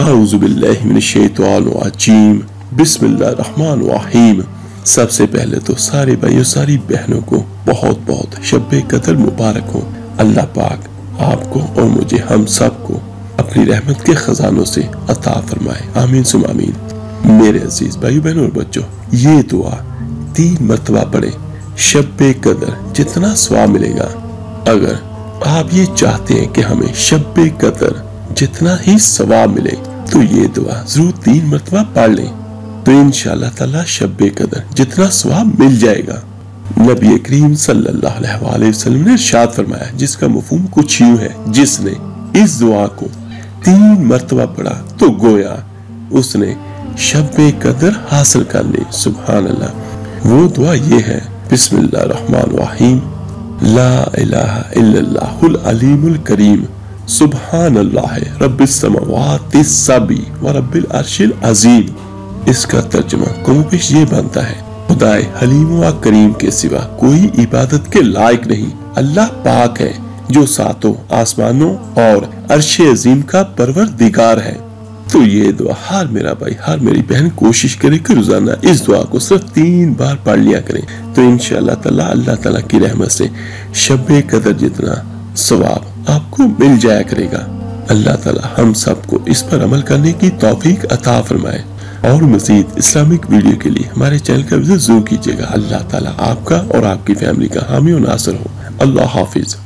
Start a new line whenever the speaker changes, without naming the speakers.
आउजुबिल्लाहिमिनश्शैतानिर्रजीम बिस्मिल्लाहिर्रहमानिर्रहीम सबसे पहले तो सारे भाइयों, सारी बहनों को बहुत बहुत शब कदर मुबारक हो। अल्लाह पाक आपको और मुझे हम सबको अपनी रहमत के खजानों से अता फरमाए। आमीन सुम आमीन। मेरे अज़ीज़ भाई बहनों और बच्चों, ये दुआ तीन मरतबा पढ़े। शब कदर जितना स्वाब मिलेगा। अगर आप ये चाहते हैं कि हमें शब कदर जितना ही सवाब मिले तो ये दुआ ज़रूर तीन मरतबा पढ़ लें। तो इन ताला शब कदर जितना स्वाब मिल जाएगा। नबी करीम सल्लल्लाहु ने शाद फरमाया, जिसका मफहूम कुछ यूँ है, जिसने इस दुआ को तीन मरतबा पढ़ा तो गोया उसने शब कदर हासिल कर ली। सुबह वो दुआ ये है, बिस्मिल्लाह रहमान रहीम, ला इलाहा इल्लल्लाहुल अलीमुल करीम। सुबहान अल्लाह रब्बिस सबी व रब्बिल अर्शिल अजीम। इसका तर्जमा कमोपेश ये बनता है? खुदाए हलीम व करीम के सिवा कोई इबादत के लायक नहीं। अल्लाह पाक है, जो सातों आसमानों और अरश अजीम का परवर दिगार है। तो ये दुआ हर मेरा भाई, हर मेरी बहन कोशिश करे कि रोज़ाना इस दुआ को सिर्फ़ तीन बार पढ़ लिया करें। तो इंशाल्लाह ताला, अल्लाह ताला की रहमत से शब कदर जितना सवाब आपको मिल जाया करेगा। अल्लाह ताला हम सबको इस पर अमल करने की तौफीक अता फरमाए। और मजीद इस्लामिक वीडियो के लिए हमारे चैनल का विज़िट ज़रूर कीजिएगा। अल्लाह ताला आपका और आपकी फैमिली का हामी और नासर हो। अल्लाह हाफिज।